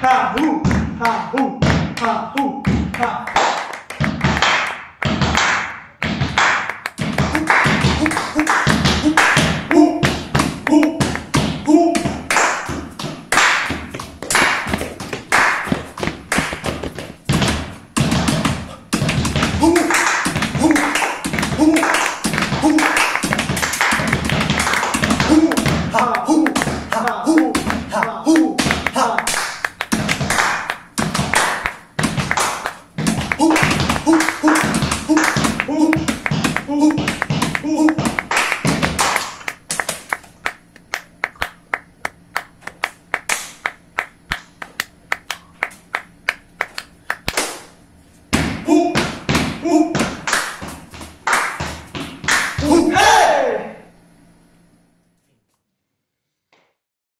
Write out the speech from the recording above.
ha hoo, ha hoo, ha hoo, ha. Oh!